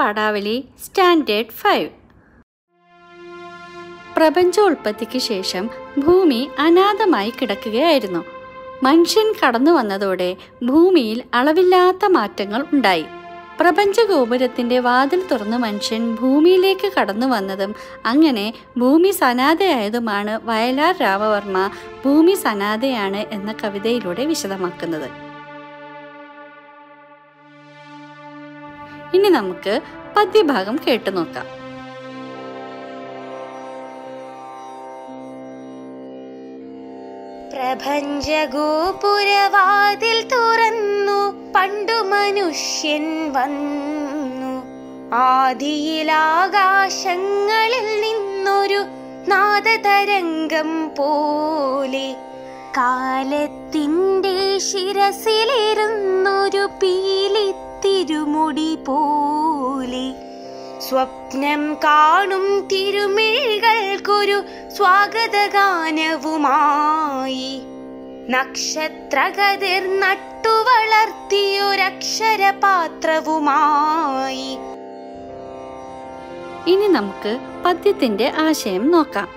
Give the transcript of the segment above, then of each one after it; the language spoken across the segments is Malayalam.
പാഠാവലി സ്റ്റാൻഡേർഡ് ഫൈവ്. പ്രപഞ്ചോൽപ്പത്തിക്ക് ശേഷം ഭൂമി അനാഥമായി കിടക്കുകയായിരുന്നു. മനുഷ്യൻ കടന്നു വന്നതോടെ ഭൂമിയിൽ അളവില്ലാത്ത മാറ്റങ്ങൾ ഉണ്ടായി. പ്രപഞ്ച ഗോപുരത്തിന്റെ വാതിൽ തുറന്ന് മനുഷ്യൻ ഭൂമിയിലേക്ക് കടന്നു വന്നതും അങ്ങനെ ഭൂമി സനാഥയായതുമാണ് വയലാർ രാമവർമ്മ ഭൂമി സനാഥയാണ് എന്ന കവിതയിലൂടെ വിശദമാക്കുന്നത്. ഇനി നമുക്ക് പദ്യഭാഗം കേട്ടു നോക്കാം. പ്രപഞ്ചഗോപുരവാതിൽ തുറന്നു പണ്ടു മനുഷ്യൻ വന്നു. ആദിയിലാകാശങ്ങളിൽ നിന്നൊരു നാദതരംഗം പോലെ കാലത്തിന്റെ ശിരസിലിരുന്നൊരു പീലിത്തിരുമുടി പോലെ. സ്വപ്നം കാണും തിരുമേകൾക്കൊരു സ്വാഗതഗാനവുമായി. നക്ഷത്രകതിർ നട്ടു വളർത്തിയൊരക്ഷരപാത്രവുമായി ഇനി നമുക്ക് പദ്യത്തിന്റെ ആശയം നോക്കാം.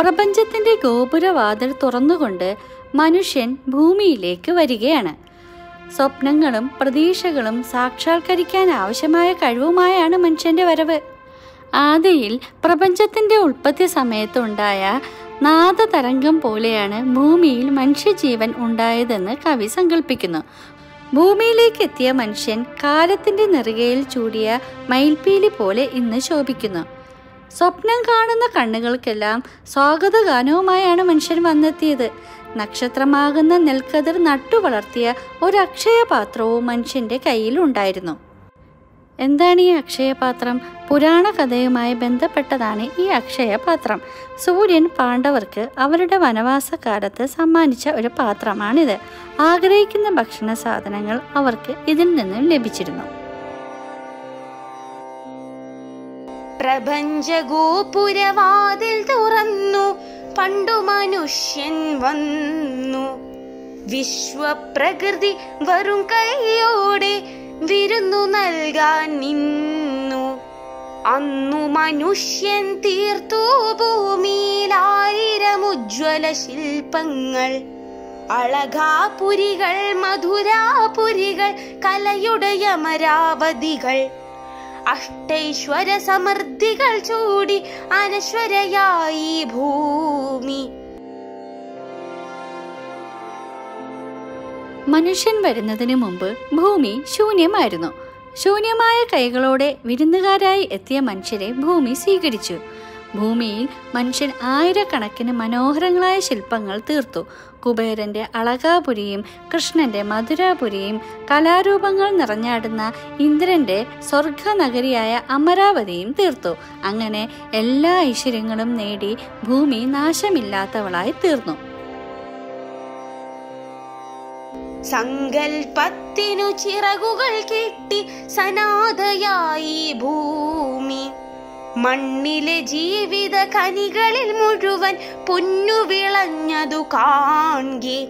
പ്രപഞ്ചത്തിന്റെ ഗോപുരവാതിൽ തുറന്നുകൊണ്ട് മനുഷ്യൻ ഭൂമിയിലേക്ക് വരികയാണ്. സ്വപ്നങ്ങളും പ്രതീക്ഷകളും സാക്ഷാത്കരിക്കാൻ ആവശ്യമായ കഴിവുമായാണ് മനുഷ്യന്റെ വരവ്. ആദിയിൽ പ്രപഞ്ചത്തിന്റെ ഉൽപ്പത്തി സമയത്തുണ്ടായ നാദതരംഗം പോലെയാണ് ഭൂമിയിൽ മനുഷ്യജീവൻ ഉണ്ടായതെന്ന് കവി സങ്കല്പിക്കുന്നു ഭൂമിയിലേക്ക് എത്തിയ മനുഷ്യൻ കാലത്തിന്റെ നെറുകയിൽ ചൂടിയ മയിൽപ്പീലി പോലെ ഇന്ന് ശോഭിക്കുന്നു. സ്വപ്നം കാണുന്ന കണ്ണുകൾക്കെല്ലാം സ്വാഗതഗാനവുമായാണ് മനുഷ്യൻ വന്നെത്തിയത്. നക്ഷത്രമാകുന്ന നെൽക്കതിർ നട്ടു വളർത്തിയ ഒരു അക്ഷയപാത്രവും മനുഷ്യന്റെ കയ്യിൽ ഉണ്ടായിരുന്നു. എന്താണ് ഈ അക്ഷയപാത്രം? പുരാണ കഥയുമായി ബന്ധപ്പെട്ടതാണ് ഈ അക്ഷയപാത്രം. സൂര്യൻ പാണ്ഡവർക്ക് അവരുടെ വനവാസകാലത്ത് സമ്മാനിച്ച ഒരു പാത്രമാണിത്. ആഗ്രഹിക്കുന്ന ഭക്ഷണ സാധനങ്ങൾ അവർക്ക് ഇതിൽ നിന്നും ലഭിച്ചിരുന്നു. പ്രപഞ്ചഗോപുരവാതിൽ തുറന്നു. പണ്ടു മനുഷ്യൻ വന്നു. വിശ്വപ്രകൃതി വരും കൈയോടെ വിരുന്നു നൽകാൻ നിന്നു. അന്നു മനുഷ്യൻ തീർത്തു ഭൂമിയിലായിരം ഉജ്വല ശില്പങ്ങൾ. അളകാപുരികൾ മധുരാപുരികൾ കലയുടെ അമരാവതികൾ. അഷ്ടൈശ്വര സമൃദ്ധികൾ ചൂടി അനശ്വരയായി ഭൂമി. മനുഷ്യൻ വരുന്നതിന് മുമ്പ് ഭൂമി ശൂന്യമായിരുന്നു. ശൂന്യമായ കൈകളോടെ വിരുന്നുകാരായി എത്തിയ മനുഷ്യരെ ഭൂമി സ്വീകരിച്ചു. ഭൂമിയിൽ മനുഷ്യൻ ആയിരക്കണക്കിന് മനോഹരങ്ങളായ ശില്പങ്ങൾ തീർത്തു. കുബേരന്റെ അളകാപുരിയും കൃഷ്ണന്റെ മധുരാപുരിയും കലാരൂപങ്ങൾ നിറഞ്ഞാടുന്ന ഇന്ദ്രന്റെ സ്വർഗനഗരിയായ അമരാവതിയും തീർത്തു. അങ്ങനെ എല്ലാ ഐശ്വര്യങ്ങളും നേടി ഭൂമി നാശമില്ലാത്തവളായി തീർന്നു. സങ്കൽപ്പത്തിനു ചിറകുകൾ കിട്ടി സനാഥയായി ഭൂമി. മണ്ണിലെ ജീവിത കനികളിൽ മുഴുവൻ പൊന്നു വിളഞ്ഞതു കാൺകെ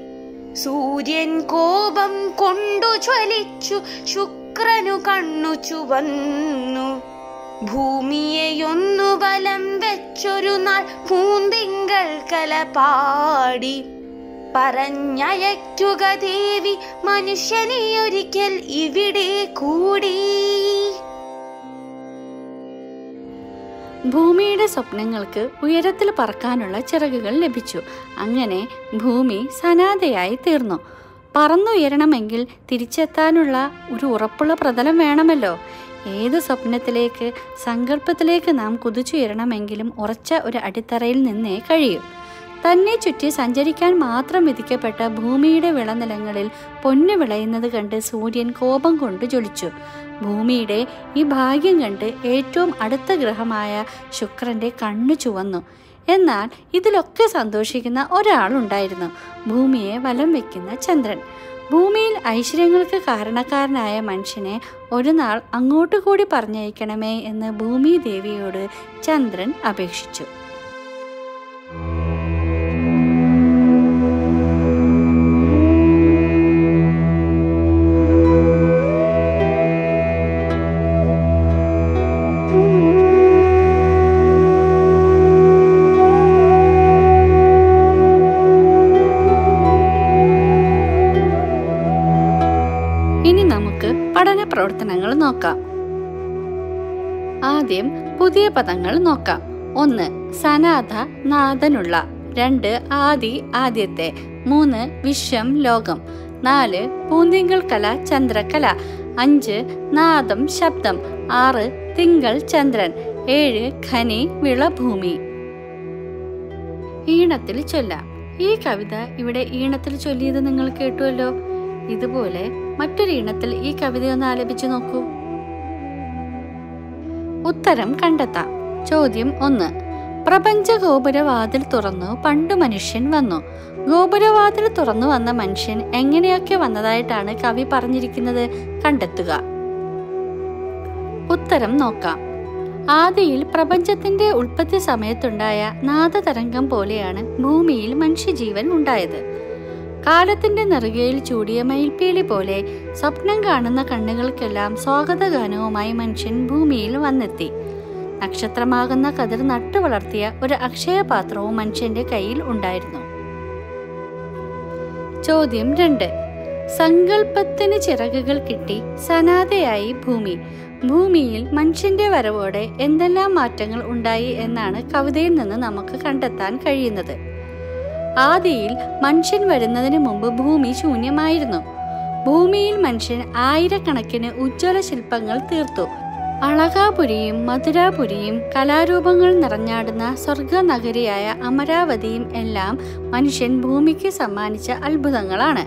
സൂര്യൻ കോപം കൊണ്ടു ചൊലിച്ചു ശുക്രനു കണ്ണു ചുവന്നു. ഭൂമിയെയൊന്നു ബലം വെച്ചൊരു നാൾ പൂന്തിങ്കൾ കലപാടി പറഞ്ഞയക്കുക ദേവി മനുഷ്യനെ ഒരിക്കൽ ഇവിടെ കൂടി. ഭൂമിയുടെ സ്വപ്നങ്ങൾക്ക് ഉയരത്തിൽ പറക്കാനുള്ള ചിറകുകൾ ലഭിച്ചു. അങ്ങനെ ഭൂമി സനാഥയായി തീർന്നു. പറന്നുയരണമെങ്കിൽ തിരിച്ചെത്താനുള്ള ഒരു ഉറപ്പുള്ള പ്രതലം വേണമല്ലോ. ഏത് സ്വപ്നത്തിലേക്ക് സങ്കല്പത്തിലേക്ക് നാം കുതിച്ചുയരണമെങ്കിലും ഉറച്ച ഒരു അടിത്തറയിൽ നിന്നേ കഴിയൂ. തന്നെ ചുറ്റി സഞ്ചരിക്കാൻ മാത്രം വിധിക്കപ്പെട്ട ഭൂമിയുടെ വിളനിലങ്ങളിൽ പൊന്നു വിളയുന്നത് കണ്ട് സൂര്യൻ കോപം കൊണ്ട് ജ്വലിച്ചു. ഭൂമിയുടെ ഈ ഭാഗ്യം കണ്ട് ഏറ്റവും അടുത്ത ഗ്രഹമായ ശുക്രന്റെ കണ്ണു ചുവന്നു. എന്നാൽ ഇതിലൊക്കെ സന്തോഷിക്കുന്ന ഒരാളുണ്ടായിരുന്നു. ഭൂമിയെ വലം വെക്കുന്ന ചന്ദ്രൻ. ഭൂമിയിൽ ഐശ്വര്യങ്ങൾക്ക് കാരണക്കാരനായ മനുഷ്യനെ ഒരു നാൾ അങ്ങോട്ട് കൂടി പറഞ്ഞയക്കണമേ എന്ന് ഭൂമി ദേവിയോട് ചന്ദ്രൻ അപേക്ഷിച്ചു. ആദ്യം പുതിയ പദങ്ങൾ നോക്കാം. ഒന്ന് സനാഥ നാഥനുള്ള. രണ്ട് ആദി ആദ്യത്തെ. മൂന്ന് വിശ്വം ലോകം. നാല് പൂന്തിങ്കൾ കല ചന്ദ്രകല. അഞ്ച് നാദം ശബ്ദം. ആറ് തിങ്കൾ ചന്ദ്രൻ. ഏഴ് ഖനി വിളഭൂമി. ഈണത്തിൽ ചൊല്ലാം. ഈ കവിത ഇവിടെ ഈണത്തിൽ ചൊല്ലിയത് നിങ്ങൾ കേട്ടുവല്ലോ? ഇതുപോലെ മറ്റൊരു ഈണത്തിൽ ഈ കവിതയൊന്ന് ആലപിച്ചു നോക്കൂ. ഉത്തരം കണ്ടെത്താം. ചോദ്യം ഒന്ന്. പ്രപഞ്ച ഗോപുരവാതിൽ തുറന്നു പണ്ട് മനുഷ്യൻ വന്നു. ഗോപുരവാതിൽ തുറന്നു വന്ന മനുഷ്യൻ എങ്ങനെയൊക്കെ വന്നതായിട്ടാണ് കവി പറഞ്ഞിരിക്കുന്നത്? കണ്ടെത്തുക. ഉത്തരം നോക്കാം. ആദിയിൽ പ്രപഞ്ചത്തിന്റെ ഉൽപ്പത്തി സമയത്തുണ്ടായ നാദതരംഗം പോലെയാണ് ഭൂമിയിൽ മനുഷ്യജീവൻ ഉണ്ടായത്. കാലത്തിന്റെ നെറുകയിൽ ചൂടിയ മയിൽപ്പീലി പോലെ സ്വപ്നം കാണുന്ന കണ്ണുകൾക്കെല്ലാം സ്വാഗതഗാനവുമായി മനുഷ്യൻ ഭൂമിയിൽ വന്നെത്തി. നക്ഷത്രമാകുന്ന കതിർ നട്ടു വളർത്തിയ ഒരു അക്ഷയപാത്രവും മനുഷ്യന്റെ കയ്യിൽ ഉണ്ടായിരുന്നു. ചോദ്യം രണ്ട്. സങ്കല്പത്തിന് ചിറകുകൾ കിട്ടി സനാതയായി ഭൂമി. ഭൂമിയിൽ മനുഷ്യന്റെ വരവോടെ എന്തെല്ലാം മാറ്റങ്ങൾ ഉണ്ടായി എന്നാണ് കവിതയിൽ നിന്ന് നമുക്ക് കണ്ടെത്താൻ കഴിയുന്നത്. ആദിയിൽ മനുഷ്യൻ വരുന്നതിന് മുമ്പ് ഭൂമി ശൂന്യമായിരുന്നു. ഭൂമിയിൽ മനുഷ്യൻ ആയിരക്കണക്കിന് ഉജ്ജ്വല ശില്പങ്ങൾ തീർത്തു. അളകാപുരിയും മധുരാപുരിയും കലാരൂപങ്ങൾ നിറഞ്ഞാടുന്ന സ്വർഗനഗരിയായ അമരാവതിയും എല്ലാം മനുഷ്യൻ ഭൂമിക്ക് സമ്മാനിച്ച അത്ഭുതങ്ങളാണ്.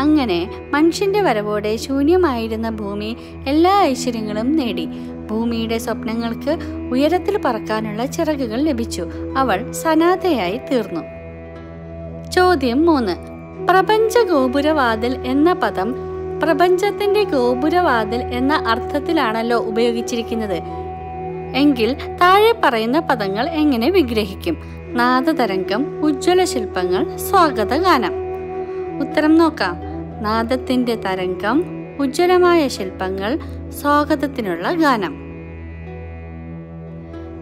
അങ്ങനെ മനുഷ്യന്റെ വരവോടെ ശൂന്യമായിരുന്ന ഭൂമി എല്ലാ ഐശ്വര്യങ്ങളും നേടി. ഭൂമിയുടെ സ്വപ്നങ്ങൾക്ക് ഉയരത്തിൽ പറക്കാനുള്ള ചിറകുകൾ ലഭിച്ചു. അവൾ സനാഥയായി തീർന്നു. ചോദ്യം മൂന്ന്. പ്രപഞ്ച ഗോപുരവാതിൽ എന്ന പദം പ്രപഞ്ചത്തിന്റെ ഗോപുരവാതിൽ എന്ന അർത്ഥത്തിലാണല്ലോ ഉപയോഗിച്ചിരിക്കുന്നത്. എങ്കിൽ താഴെ പറയുന്ന പദങ്ങൾ എങ്ങനെ വിഗ്രഹിക്കും? നാദതരംഗം ഉജ്ജ്വല ശില്പങ്ങൾ സ്വാഗത ഗാനം ഉത്തരം നോക്കാം. നാദത്തിന്റെ തരംഗം ഉജ്ജ്വലമായ ശില്പങ്ങൾ സ്വാഗതത്തിനുള്ള ഗാനം.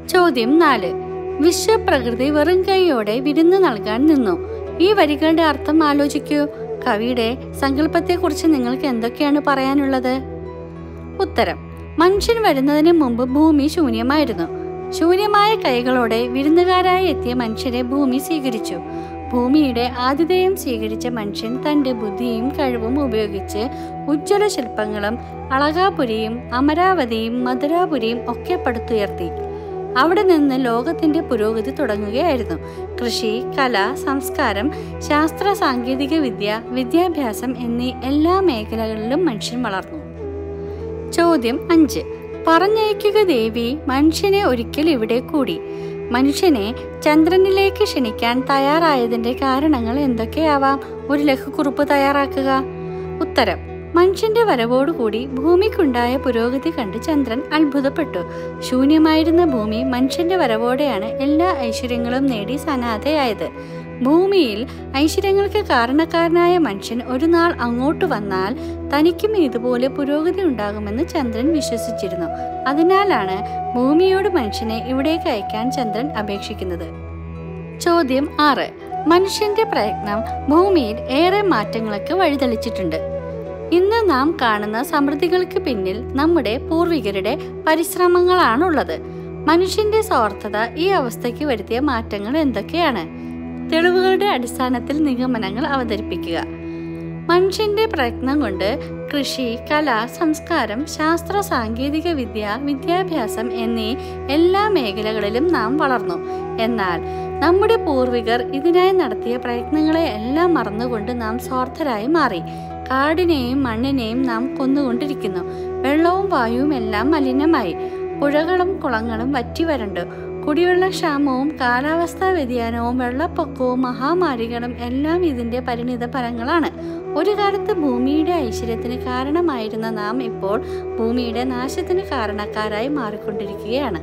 ചോദ്യം നാല്. വിശ്വപ്രകൃതി വെറും കൈയോടെ വിരുന്ന് നൽകാൻ നിന്നു. ഈ വരികളുടെ അർത്ഥം ആലോചിക്കൂ. കവിയുടെ സങ്കല്പത്തെക്കുറിച്ച് നിങ്ങൾക്ക് എന്തൊക്കെയാണ് പറയാനുള്ളത്? ഉത്തരം. മനുഷ്യൻ വരുന്നതിന് മുമ്പ് ഭൂമി ശൂന്യമായിരുന്നു. ശൂന്യമായ കൈകളോടെ വിരുന്നുകാരായി എത്തിയ മനുഷ്യരെ ഭൂമി സ്വീകരിച്ചു. ഭൂമിയുടെ ആതിഥേയം സ്വീകരിച്ച മനുഷ്യൻ തന്റെ ബുദ്ധിയും കഴിവും ഉപയോഗിച്ച് ഉജ്ജ്വല ശില്പങ്ങളും അളകാപുരിയും അമരാവതിയും മധുരാപുരിയും ഒക്കെ പടുത്തുയർത്തി. അവിടെ നിന്ന് ലോകത്തിന്റെ പുരോഗതി തുടങ്ങുകയായിരുന്നു. കൃഷി കല സംസ്കാരം ശാസ്ത്ര സാങ്കേതിക വിദ്യ വിദ്യാഭ്യാസം എന്നീ എല്ലാ മേഖലകളിലും മനുഷ്യൻ വളർന്നു. ചോദ്യം അഞ്ച്. പറഞ്ഞയക്കുക ദേവി മനുഷ്യനെ ഒരിക്കൽ ഇവിടെ കൂടി. മനുഷ്യനെ ചന്ദ്രനിലേക്ക് ക്ഷണിക്കാൻ തയ്യാറായതിന്റെ കാരണങ്ങൾ എന്തൊക്കെയാവാം? ഒരു ലഘുക്കുറിപ്പ് തയ്യാറാക്കുക. ഉത്തരം. മനുഷ്യന്റെ വരവോടുകൂടി ഭൂമിക്കുണ്ടായ പുരോഗതി കണ്ട് ചന്ദ്രൻ അത്ഭുതപ്പെട്ടു. ശൂന്യമായിരുന്ന ഭൂമി മനുഷ്യന്റെ വരവോടെയാണ് എല്ലാ ഐശ്വര്യങ്ങളും നേടി സനാഥയായത് ഭൂമിയിൽ ഐശ്വര്യങ്ങൾക്ക് കാരണക്കാരനായ മനുഷ്യൻ ഒരു നാൾ അങ്ങോട്ട് വന്നാൽ തനിക്കും ഇതുപോലെ പുരോഗതി ഉണ്ടാകുമെന്ന് ചന്ദ്രൻ വിശ്വസിച്ചിരുന്നു. അതിനാലാണ് ഭൂമിയോട് മനുഷ്യനെ ഇവിടേക്ക് അയക്കാൻ ചന്ദ്രൻ അപേക്ഷിക്കുന്നത്. ചോദ്യം ആറ്. മനുഷ്യന്റെ പ്രയത്നം ഭൂമിയിൽ ഏറെ മാറ്റങ്ങൾക്ക് വഴിതെളിച്ചിട്ടുണ്ട്. ഇന്ന് നാം കാണുന്ന സമൃദ്ധികൾക്ക് പിന്നിൽ നമ്മുടെ പൂർവികരുടെ പരിശ്രമങ്ങളാണുള്ളത്. മനുഷ്യന്റെ സ്വാർത്ഥത ഈ അവസ്ഥയ്ക്ക് വരുത്തിയ മാറ്റങ്ങൾ എന്തൊക്കെയാണ്? തെളിവുകളുടെ അടിസ്ഥാനത്തിൽ നിഗമനങ്ങൾ അവതരിപ്പിക്കുക. മനുഷ്യന്റെ പ്രയത്നം കൊണ്ട് കൃഷി കല സംസ്കാരം ശാസ്ത്ര സാങ്കേതിക വിദ്യ വിദ്യാഭ്യാസം എന്നീ എല്ലാ മേഖലകളിലും നാം വളർന്നു. എന്നാൽ നമ്മുടെ പൂർവികർ ഇതിനായി നടത്തിയ പ്രയത്നങ്ങളെ എല്ലാം മറന്നുകൊണ്ട് നാം സ്വാർത്ഥരായി മാറി. കാടിനെയും മണ്ണിനെയും നാം കൊന്നുകൊണ്ടിരിക്കുന്നു. വെള്ളവും വായുവും എല്ലാം മലിനമായി. പുഴകളും കുളങ്ങളും വറ്റി വരണ്ടു കുടിവെള്ളക്ഷാമവും കാലാവസ്ഥാ വ്യതിയാനവും വെള്ളപ്പൊക്കവും മഹാമാരികളും എല്ലാം ഇതിന്റെ പരിണിത ഫലങ്ങളാണ്. ഒരു കാലത്ത് ഭൂമിയുടെ ഐശ്വര്യത്തിന് കാരണമായിരുന്ന നാം ഇപ്പോൾ ഭൂമിയുടെ നാശത്തിന് കാരണക്കാരായി മാറിക്കൊണ്ടിരിക്കുകയാണ്.